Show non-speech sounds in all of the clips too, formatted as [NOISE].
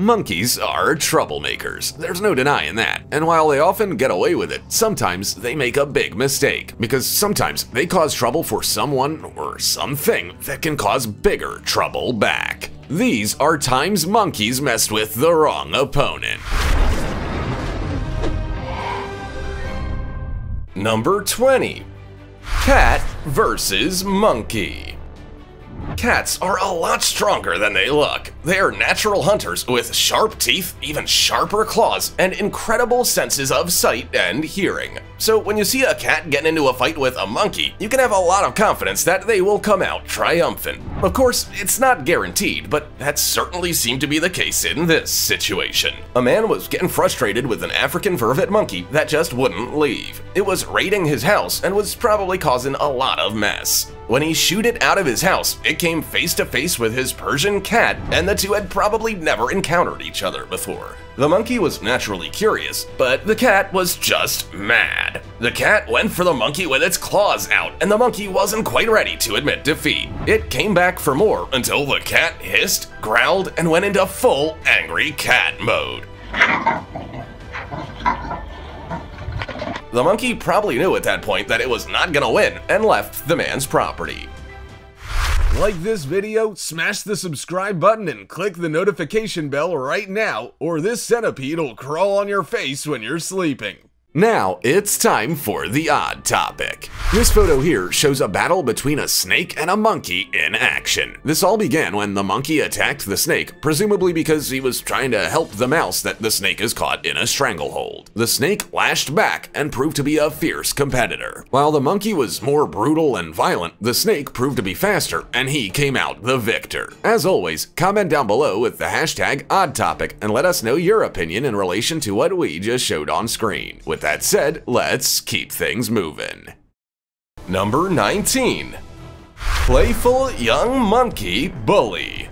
Monkeys are troublemakers, there's no denying that, and while they often get away with it, sometimes they make a big mistake, because sometimes they cause trouble for someone or something that can cause bigger trouble back. These are times monkeys messed with the wrong opponent. Number 20 Cat versus Monkey. Cats are a lot stronger than they look. They are natural hunters with sharp teeth, even sharper claws, and incredible senses of sight and hearing. So when you see a cat getting into a fight with a monkey, you can have a lot of confidence that they will come out triumphant. Of course, it's not guaranteed, but that certainly seemed to be the case in this situation. A man was getting frustrated with an African vervet monkey that just wouldn't leave. It was raiding his house and was probably causing a lot of mess. When he shooed it out of his house, it came face to face with his Persian cat, and the two had probably never encountered each other before. The monkey was naturally curious, but the cat was just mad. The cat went for the monkey with its claws out, and the monkey wasn't quite ready to admit defeat. It came back for more until the cat hissed, growled, and went into full angry cat mode. The monkey probably knew at that point that it was not gonna win and left the man's property. Like this video, smash the subscribe button and click the notification bell right now, or this centipede will crawl on your face when you're sleeping. Now it's time for the odd topic. This photo here shows a battle between a snake and a monkey in action. This all began when the monkey attacked the snake, presumably because he was trying to help the mouse that the snake is caught in a stranglehold. The snake lashed back and proved to be a fierce competitor. While the monkey was more brutal and violent, the snake proved to be faster and he came out the victor. As always, comment down below with the hashtag odd topic and let us know your opinion in relation to what we just showed on screen. With that said, let's keep things moving. Number 19. Playful Young Monkey Bully.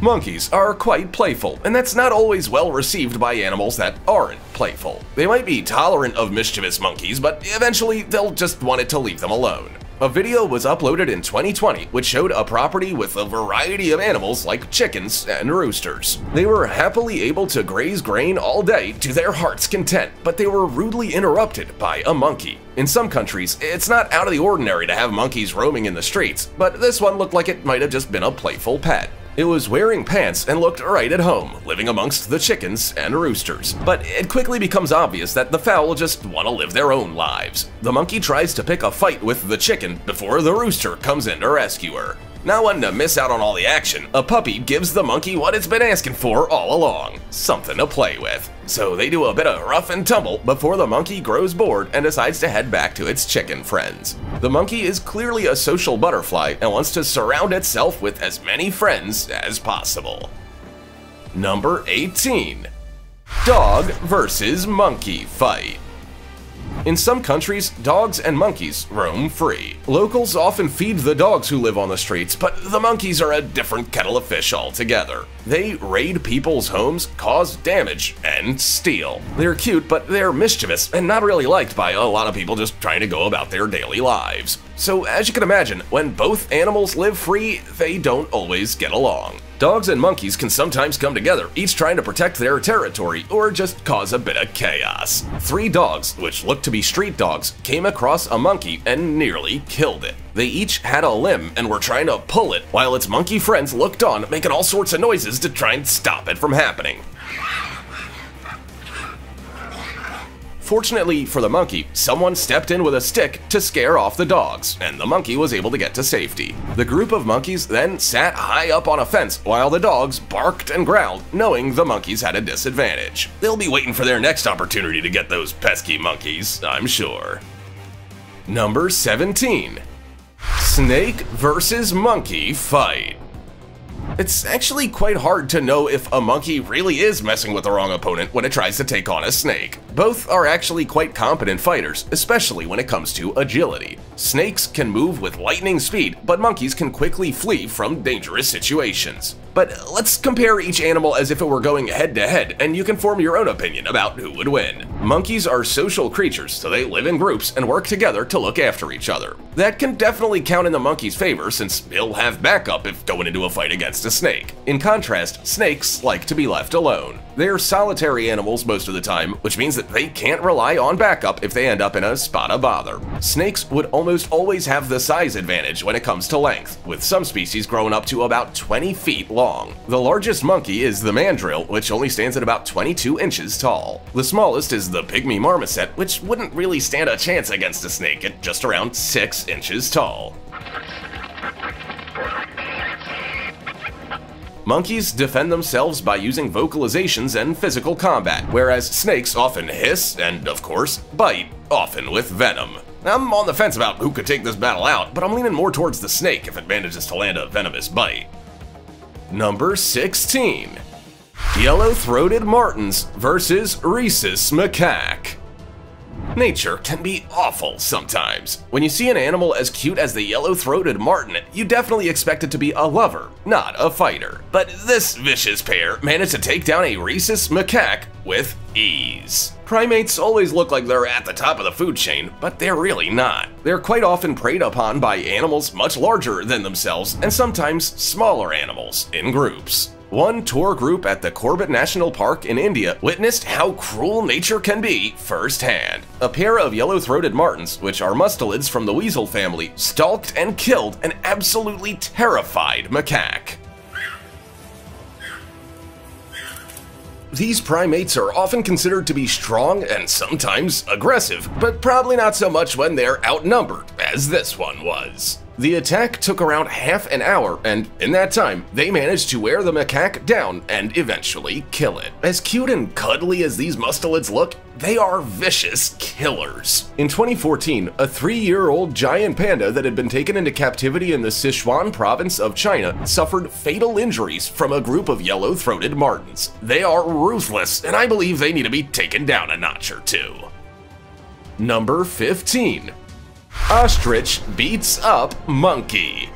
Monkeys are quite playful, and that's not always well received by animals that aren't playful. They might be tolerant of mischievous monkeys, but eventually they'll just want it to leave them alone. A video was uploaded in 2020 which showed a property with a variety of animals like chickens and roosters. They were happily able to graze grain all day to their heart's content, but they were rudely interrupted by a monkey. In some countries, it's not out of the ordinary to have monkeys roaming in the streets, but this one looked like it might have just been a playful pet. It was wearing pants and looked right at home, living amongst the chickens and roosters. But it quickly becomes obvious that the fowl just want to live their own lives. The monkey tries to pick a fight with the chicken before the rooster comes in to rescue her. Not wanting to miss out on all the action, a puppy gives the monkey what it's been asking for all along, something to play with. So they do a bit of rough and tumble before the monkey grows bored and decides to head back to its chicken friends. The monkey is clearly a social butterfly and wants to surround itself with as many friends as possible. Number 18. Dog versus Monkey Fight in some countries, dogs and monkeys roam free. Locals often feed the dogs who live on the streets, but the monkeys are a different kettle of fish altogether. They raid people's homes, cause damage, and steal. They're cute, but they're mischievous and not really liked by a lot of people just trying to go about their daily lives. So as you can imagine, when both animals live free, they don't always get along. Dogs and monkeys can sometimes come together, each trying to protect their territory or just cause a bit of chaos. Three dogs, which looked to be street dogs, came across a monkey and nearly killed it. They each had a limb and were trying to pull it, while its monkey friends looked on, making all sorts of noises to try and stop it from happening. Fortunately for the monkey, someone stepped in with a stick to scare off the dogs, and the monkey was able to get to safety. The group of monkeys then sat high up on a fence while the dogs barked and growled, knowing the monkeys had a disadvantage. They'll be waiting for their next opportunity to get those pesky monkeys, I'm sure. Number 17. Snake versus Monkey Fight. It's actually quite hard to know if a monkey really is messing with the wrong opponent when it tries to take on a snake. Both are actually quite competent fighters, especially when it comes to agility. Snakes can move with lightning speed, but monkeys can quickly flee from dangerous situations. But let's compare each animal as if it were going head to head, and you can form your own opinion about who would win. Monkeys are social creatures, so they live in groups and work together to look after each other. That can definitely count in the monkey's favor since he'll have backup if going into a fight against a snake. In contrast, snakes like to be left alone. They're solitary animals most of the time, which means that they can't rely on backup if they end up in a spot of bother. Snakes would almost always have the size advantage when it comes to length, with some species growing up to about 20 feet long. The largest monkey is the mandrill, which only stands at about 22 inches tall. The smallest is the pygmy marmoset, which wouldn't really stand a chance against a snake at just around 6 inches tall. Monkeys defend themselves by using vocalizations and physical combat, whereas snakes often hiss and, of course, bite, often with venom. I'm on the fence about who could take this battle out, but I'm leaning more towards the snake if it manages to land a venomous bite. Number 16. Yellow-throated martens versus rhesus macaque. Nature can be awful sometimes. When you see an animal as cute as the yellow-throated marten, you definitely expect it to be a lover, not a fighter. But this vicious pair managed to take down a rhesus macaque with ease. Primates always look like they're at the top of the food chain, but they're really not. They're quite often preyed upon by animals much larger than themselves and sometimes smaller animals in groups. One tour group at the Corbett National Park in India witnessed how cruel nature can be firsthand. A pair of yellow-throated martens, which are mustelids from the weasel family, stalked and killed an absolutely terrified macaque. These primates are often considered to be strong and sometimes aggressive, but probably not so much when they're outnumbered, as this one was. The attack took around half an hour, and in that time, they managed to wear the macaque down and eventually kill it. As cute and cuddly as these mustelids look, they are vicious killers. In 2014, a three-year-old giant panda that had been taken into captivity in the Sichuan province of China suffered fatal injuries from a group of yellow-throated martens. They are ruthless, and I believe they need to be taken down a notch or two. Number 15. Ostrich beats up monkey.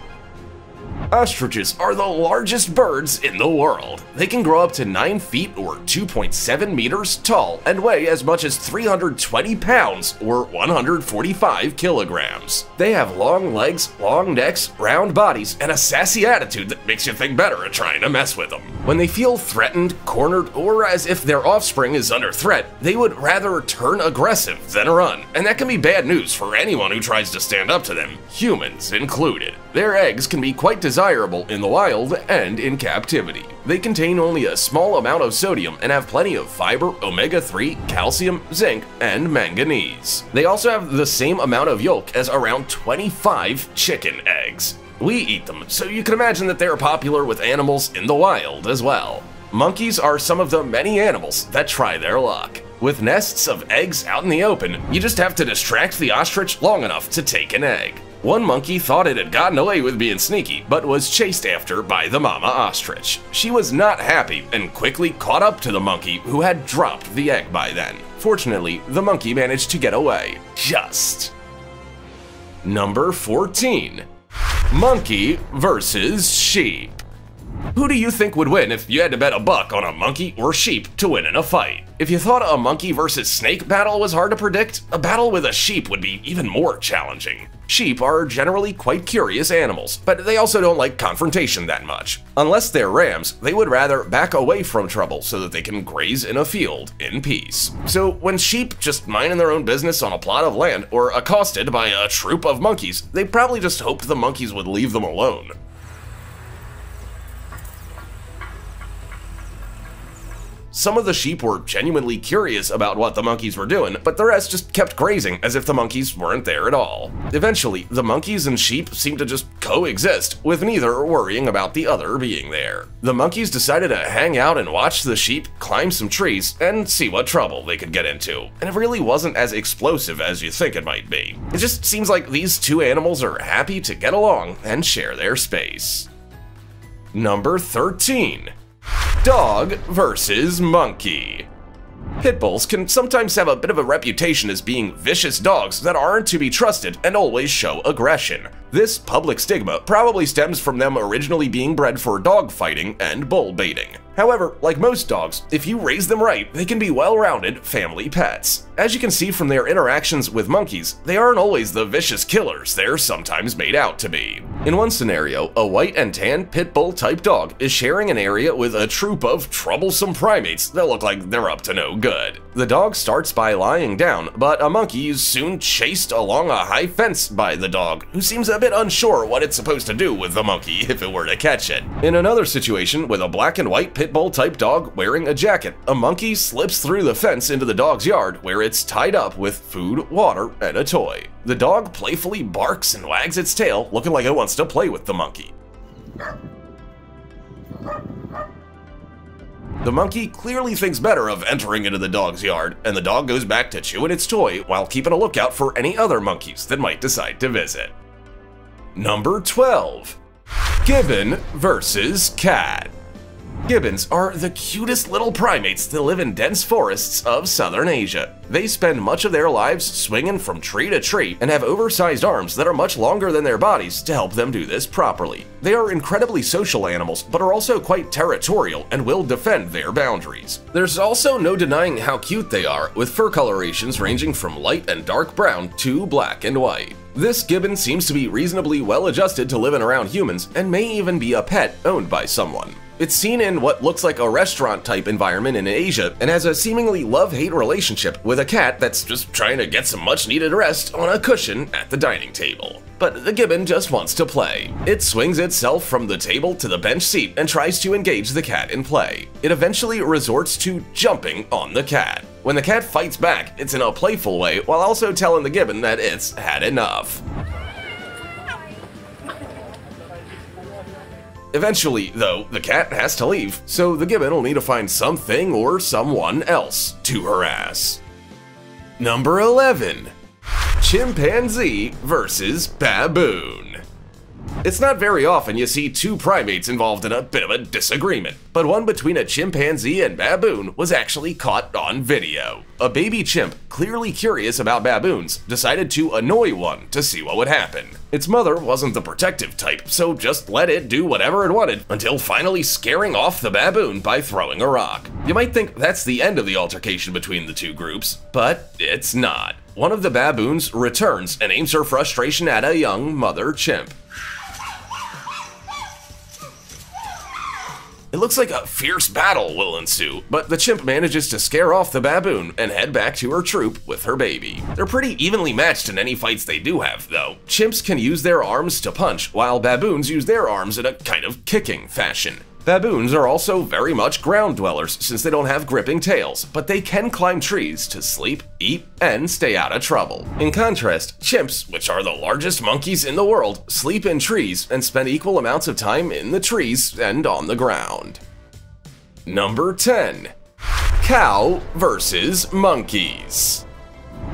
Ostriches are the largest birds in the world. They can grow up to 9 feet or 2.7 meters tall and weigh as much as 320 pounds or 145 kilograms. They have long legs, long necks, round bodies, and a sassy attitude that makes you think better of trying to mess with them. When they feel threatened, cornered, or as if their offspring is under threat, they would rather turn aggressive than run, and that can be bad news for anyone who tries to stand up to them, humans included. Their eggs can be quite desirable in the wild and in captivity. They contain only a small amount of sodium and have plenty of fiber, omega-3, calcium, zinc, and manganese. They also have the same amount of yolk as around 25 chicken eggs. We eat them, so you can imagine that they're popular with animals in the wild as well. Monkeys are some of the many animals that try their luck. With nests of eggs out in the open, you just have to distract the ostrich long enough to take an egg. One monkey thought it had gotten away with being sneaky, but was chased after by the mama ostrich. She was not happy and quickly caught up to the monkey who had dropped the egg by then. Fortunately, the monkey managed to get away. Just. Number 14. Monkey versus sheep. Who do you think would win if you had to bet a buck on a monkey or sheep to win in a fight? If you thought a monkey versus snake battle was hard to predict, a battle with a sheep would be even more challenging. Sheep are generally quite curious animals, but they also don't like confrontation that much. Unless they're rams, they would rather back away from trouble so that they can graze in a field in peace. So when sheep just minding their own business on a plot of land or accosted by a troop of monkeys, they probably just hoped the monkeys would leave them alone. Some of the sheep were genuinely curious about what the monkeys were doing, but the rest just kept grazing as if the monkeys weren't there at all. Eventually, the monkeys and sheep seemed to just coexist, with neither worrying about the other being there. The monkeys decided to hang out and watch the sheep climb some trees and see what trouble they could get into, and it really wasn't as explosive as you think it might be. It just seems like these two animals are happy to get along and share their space. Number 13. Dog versus monkey. Pit bulls can sometimes have a bit of a reputation as being vicious dogs that aren't to be trusted and always show aggression. This public stigma probably stems from them originally being bred for dog fighting and bull baiting. However, like most dogs, if you raise them right, they can be well-rounded family pets. As you can see from their interactions with monkeys, they aren't always the vicious killers they're sometimes made out to be. In one scenario, a white and tan pit bull type dog is sharing an area with a troop of troublesome primates that look like they're up to no good. The dog starts by lying down, but a monkey is soon chased along a high fence by the dog, who seems a bit unsure what it's supposed to do with the monkey if it were to catch it. In another situation with a black and white pit bull type dog wearing a jacket, a monkey slips through the fence into the dog's yard where it's tied up with food, water, and a toy. The dog playfully barks and wags its tail, looking like it wants to play with the monkey. The monkey clearly thinks better of entering into the dog's yard, and the dog goes back to chewing its toy while keeping a lookout for any other monkeys that might decide to visit. Number 12. Gibbon versus Cat. Gibbons are the cutest little primates that live in dense forests of southern Asia. They spend much of their lives swinging from tree to tree and have oversized arms that are much longer than their bodies to help them do this properly. They are incredibly social animals, but are also quite territorial and will defend their boundaries. There's also no denying how cute they are, with fur colorations ranging from light and dark brown to black and white. This gibbon seems to be reasonably well adjusted to living around humans and may even be a pet owned by someone. It's seen in what looks like a restaurant type environment in Asia and has a seemingly love hate relationship with a cat that's just trying to get some much needed rest on a cushion at the dining table. But the gibbon just wants to play. It swings itself from the table to the bench seat and tries to engage the cat in play. It eventually resorts to jumping on the cat. When the cat fights back, it's in a playful way while also telling the gibbon that it's had enough. Eventually, though, the cat has to leave, so the gibbon will need to find something or someone else to harass. Number 11. Chimpanzee versus Baboon. It's not very often you see two primates involved in a bit of a disagreement, but one between a chimpanzee and baboon was actually caught on video. A baby chimp, clearly curious about baboons, decided to annoy one to see what would happen. Its mother wasn't the protective type, so just let it do whatever it wanted, until finally scaring off the baboon by throwing a rock. You might think that's the end of the altercation between the two groups, but it's not. One of the baboons returns and aims her frustration at a young mother chimp. It looks like a fierce battle will ensue, but the chimp manages to scare off the baboon and head back to her troop with her baby. They're pretty evenly matched in any fights they do have, though. Chimps can use their arms to punch, while baboons use their arms in a kind of kicking fashion. Baboons are also very much ground dwellers since they don't have gripping tails, but they can climb trees to sleep, eat, and stay out of trouble. In contrast, chimps, which are the largest monkeys in the world, sleep in trees and spend equal amounts of time in the trees and on the ground. Number 10. Cow versus Monkeys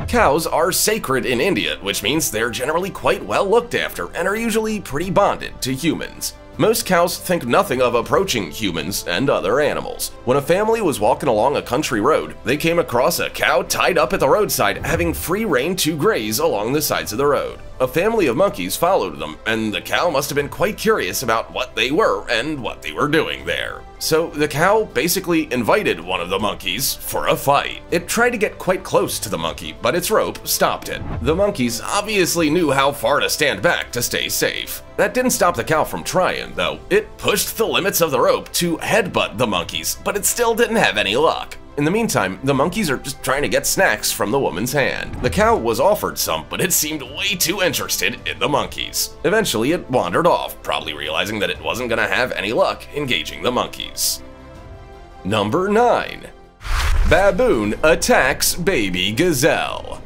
Cows are sacred in India, which means they're generally quite well looked after and are usually pretty bonded to humans. Most cows think nothing of approaching humans and other animals. When a family was walking along a country road, they came across a cow tied up at the roadside having free rein to graze along the sides of the road. A family of monkeys followed them, and the cow must have been quite curious about what they were and what they were doing there. So the cow basically invited one of the monkeys for a fight. It tried to get quite close to the monkey, but its rope stopped it. The monkeys obviously knew how far to stand back to stay safe. That didn't stop the cow from trying, though. It pushed the limits of the rope to headbutt the monkeys, but it still didn't have any luck. In the meantime, the monkeys are just trying to get snacks from the woman's hand. The cow was offered some, but it seemed way too interested in the monkeys. Eventually, it wandered off, probably realizing that it wasn't gonna have any luck engaging the monkeys. Number 9. Baboon attacks baby gazelle.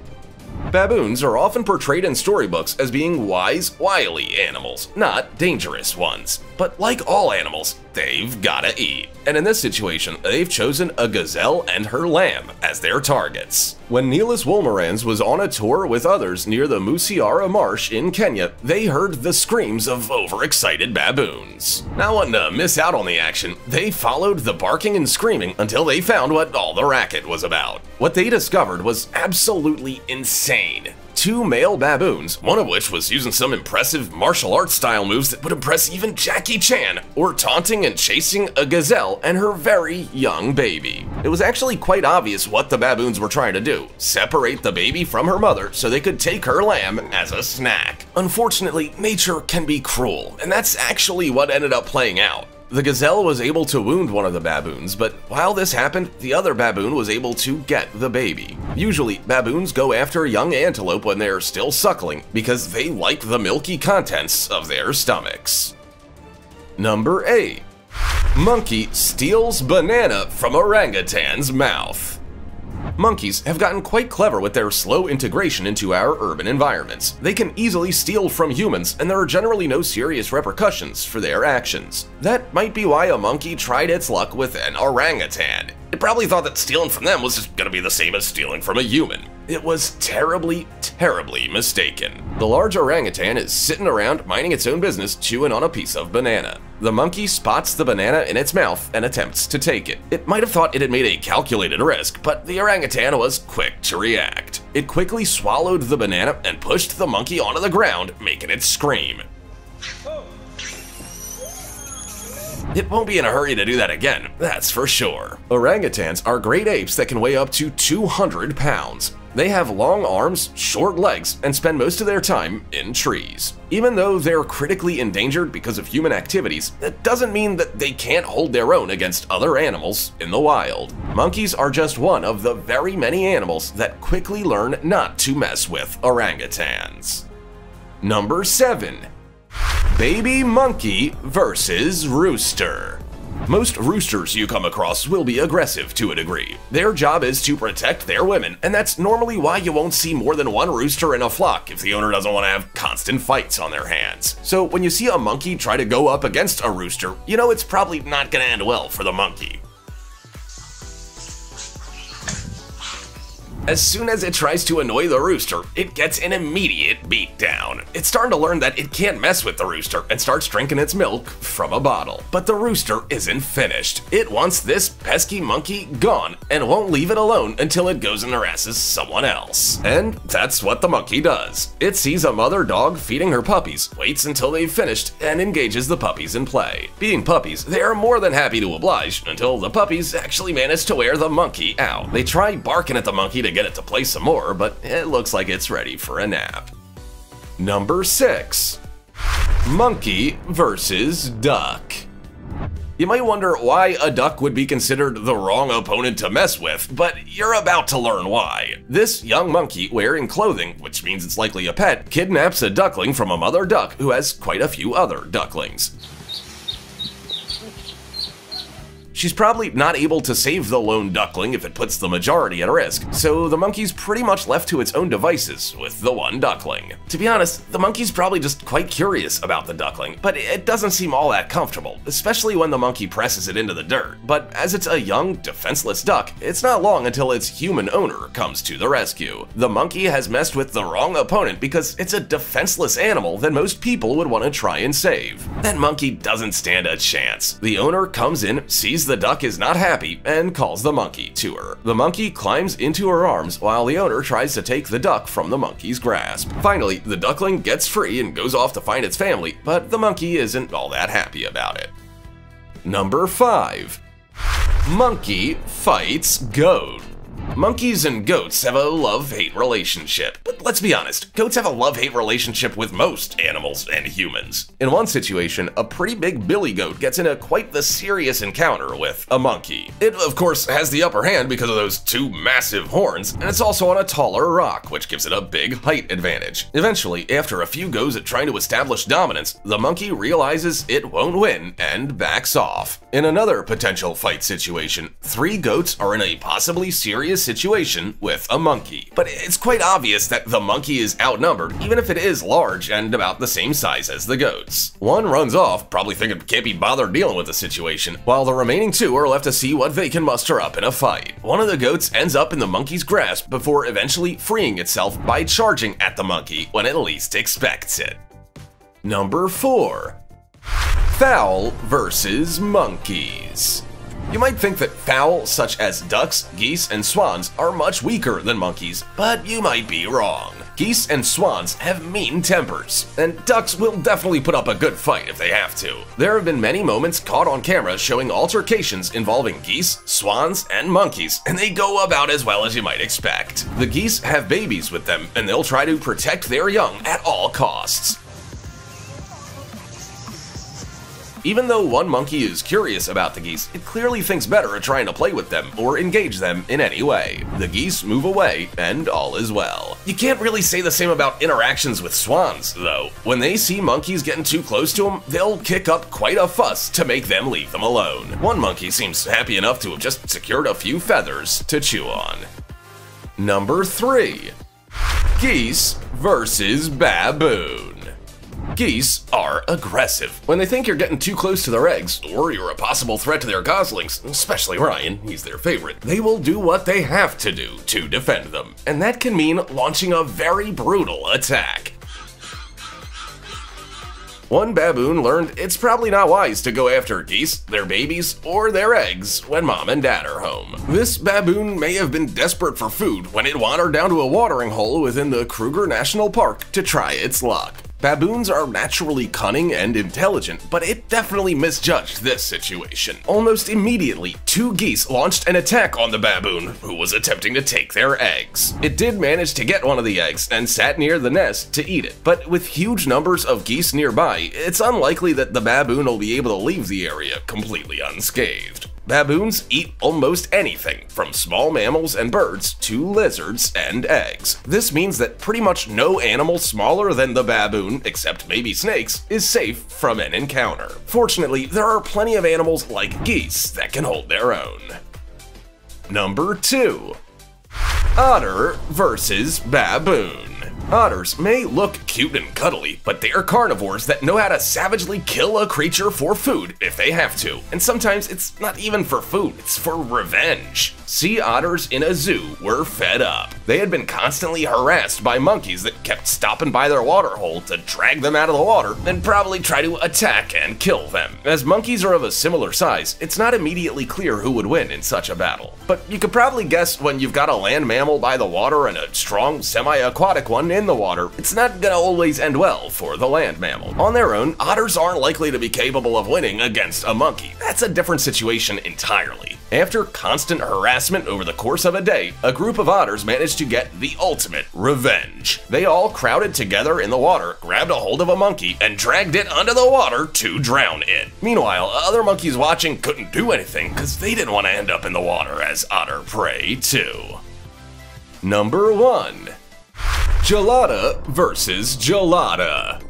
Baboons are often portrayed in storybooks as being wise, wily animals, not dangerous ones. But like all animals, they've gotta eat. And in this situation, they've chosen a gazelle and her lamb as their targets. When Niels Wolmerans was on a tour with others near the Musiara Marsh in Kenya, they heard the screams of overexcited baboons. Not wanting to miss out on the action, they followed the barking and screaming until they found what all the racket was about. What they discovered was absolutely insane two male baboons, one of which was using some impressive martial arts style moves that would impress even Jackie Chan, were taunting and chasing a gazelle and her very young baby. It was actually quite obvious what the baboons were trying to do separate the baby from her mother so they could take her lamb as a snack. Unfortunately, nature can be cruel, and that's actually what ended up playing out. The gazelle was able to wound one of the baboons, but while this happened, the other baboon was able to get the baby. Usually, baboons go after a young antelope when they are still suckling because they like the milky contents of their stomachs. Number 8. Monkey steals banana from orangutan's mouth. Monkeys have gotten quite clever with their slow integration into our urban environments. They can easily steal from humans, and there are generally no serious repercussions for their actions. That might be why a monkey tried its luck with an orangutan. It probably thought that stealing from them was just gonna be the same as stealing from a human. It was terribly, terribly mistaken. The large orangutan is sitting around minding its own business, chewing on a piece of banana. The monkey spots the banana in its mouth and attempts to take it. It might have thought it had made a calculated risk, but the orangutan was quick to react. It quickly swallowed the banana and pushed the monkey onto the ground, making it scream. [LAUGHS] Oh, It won't be in a hurry to do that again, that's for sure. Orangutans are great apes that can weigh up to 200 pounds. They have long arms, short legs, and spend most of their time in trees. Even though they're critically endangered because of human activities, that doesn't mean that they can't hold their own against other animals in the wild. Monkeys are just one of the very many animals that quickly learn not to mess with orangutans. Number 7. Baby Monkey versus Rooster. Most roosters you come across will be aggressive to a degree. Their job is to protect their women, and that's normally why you won't see more than one rooster in a flock if the owner doesn't want to have constant fights on their hands. So when you see a monkey try to go up against a rooster, you know it's probably not gonna end well for the monkey. As soon as it tries to annoy the rooster, it gets an immediate beatdown. It's starting to learn that it can't mess with the rooster and starts drinking its milk from a bottle. But the rooster isn't finished. It wants this pesky monkey gone and won't leave it alone until it goes and harasses someone else. And that's what the monkey does. It sees a mother dog feeding her puppies, waits until they've finished, and engages the puppies in play. Being puppies, they are more than happy to oblige until the puppies actually manage to wear the monkey out. They try barking at the monkey to get it to play some more, but it looks like it's ready for a nap. Number 6. Monkey versus Duck. You might wonder why a duck would be considered the wrong opponent to mess with, but you're about to learn why. This young monkey wearing clothing, which means it's likely a pet, kidnaps a duckling from a mother duck who has quite a few other ducklings. She's probably not able to save the lone duckling if it puts the majority at risk, so the monkey's pretty much left to its own devices with the one duckling. To be honest, the monkey's probably just quite curious about the duckling, but it doesn't seem all that comfortable, especially when the monkey presses it into the dirt. But as it's a young, defenseless duck, it's not long until its human owner comes to the rescue. The monkey has messed with the wrong opponent because it's a defenseless animal that most people would want to try and save. That monkey doesn't stand a chance. The owner comes in, sees the the duck is not happy and calls the monkey to her. The monkey climbs into her arms while the owner tries to take the duck from the monkey's grasp. Finally, the duckling gets free and goes off to find its family, but the monkey isn't all that happy about it. Number 5. Monkey fights goat. Monkeys and goats have a love-hate relationship. But let's be honest, goats have a love-hate relationship with most animals and humans. In one situation, a pretty big billy goat gets in a quite the serious encounter with a monkey. It, of course, has the upper hand because of those two massive horns, and it's also on a taller rock, which gives it a big height advantage. Eventually, after a few goes at trying to establish dominance, the monkey realizes it won't win and backs off. In another potential fight situation, three goats are in a possibly serious situation with a monkey. But it's quite obvious that the monkey is outnumbered, even if it is large and about the same size as the goats. One runs off, probably thinking can't be bothered dealing with the situation, while the remaining two are left to see what they can muster up in a fight. One of the goats ends up in the monkey's grasp before eventually freeing itself by charging at the monkey when it least expects it. Number 4. Fowl versus Monkeys. You might think that fowl, such as ducks, geese, and swans, are much weaker than monkeys, but you might be wrong. Geese and swans have mean tempers, and ducks will definitely put up a good fight if they have to. There have been many moments caught on camera showing altercations involving geese, swans, and monkeys, and they go about as well as you might expect. The geese have babies with them, and they'll try to protect their young at all costs. Even though one monkey is curious about the geese, it clearly thinks better of trying to play with them or engage them in any way. The geese move away, and all is well. You can't really say the same about interactions with swans, though. When they see monkeys getting too close to them, they'll kick up quite a fuss to make them leave them alone. One monkey seems happy enough to have just secured a few feathers to chew on. Number 3. Geese versus Baboon. Geese are aggressive. When they think you're getting too close to their eggs, or you're a possible threat to their goslings, especially Ryan, he's their favorite, they will do what they have to do to defend them. And that can mean launching a very brutal attack. One baboon learned it's probably not wise to go after geese, their babies, or their eggs when mom and dad are home. This baboon may have been desperate for food when it wandered down to a watering hole within the Kruger National Park to try its luck. Baboons are naturally cunning and intelligent, but it definitely misjudged this situation. Almost immediately, two geese launched an attack on the baboon, who was attempting to take their eggs. It did manage to get one of the eggs and sat near the nest to eat it, but with huge numbers of geese nearby, it's unlikely that the baboon will be able to leave the area completely unscathed. Baboons eat almost anything, from small mammals and birds to lizards and eggs. This means that pretty much no animal smaller than the baboon, except maybe snakes, is safe from an encounter. Fortunately, there are plenty of animals like geese that can hold their own. Number 2. Otter versus Baboon. Otters may look cute and cuddly, but they are carnivores that know how to savagely kill a creature for food if they have to. And sometimes it's not even for food, it's for revenge. Sea otters in a zoo were fed up. They had been constantly harassed by monkeys that kept stopping by their water hole to drag them out of the water and probably try to attack and kill them. As monkeys are of a similar size, it's not immediately clear who would win in such a battle. But you could probably guess when you've got a land mammal by the water and a strong semi-aquatic one in the water, it's not gonna always end well for the land mammal. On their own, otters aren't likely to be capable of winning against a monkey. That's a different situation entirely. After constant harassment over the course of a day, a group of otters to get the ultimate revenge. They all crowded together in the water, grabbed a hold of a monkey, and dragged it under the water to drown it. Meanwhile, other monkeys watching couldn't do anything because they didn't want to end up in the water as otter prey too. Number 1. Gelada versus Gelada.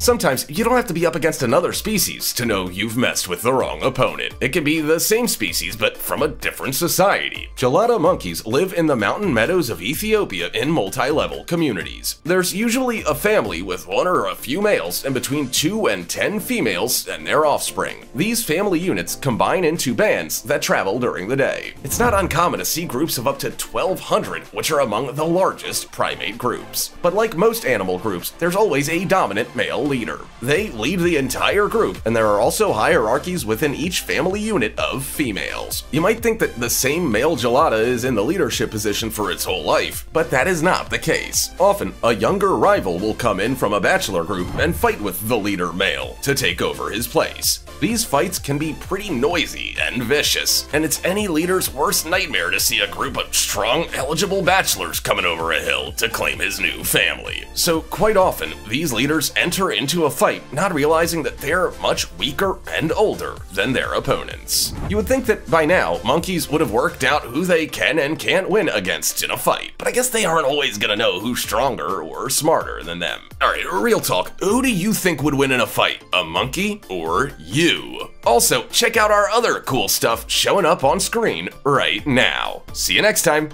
Sometimes you don't have to be up against another species to know you've messed with the wrong opponent. It can be the same species, but from a different society. Gelada monkeys live in the mountain meadows of Ethiopia in multi-level communities. There's usually a family with one or a few males and between 2 and 10 females and their offspring. These family units combine into bands that travel during the day. It's not uncommon to see groups of up to 1,200, which are among the largest primate groups. But like most animal groups, there's always a dominant male leader. They lead the entire group, and there are also hierarchies within each family unit of females. You might think that the same male gelada is in the leadership position for its whole life, but that is not the case. Often, a younger rival will come in from a bachelor group and fight with the leader male to take over his place. These fights can be pretty noisy and vicious, and it's any leader's worst nightmare to see a group of strong, eligible bachelors coming over a hill to claim his new family. So quite often, these leaders enter into a fight not realizing that they're much weaker and older than their opponents. You would think that by now, monkeys would have worked out who they can and can't win against in a fight, but I guess they aren't always gonna know who's stronger or smarter than them. Alright, real talk, who do you think would win in a fight? A monkey or you? Also, check out our other cool stuff showing up on screen right now. See you next time!